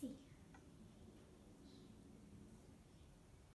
See.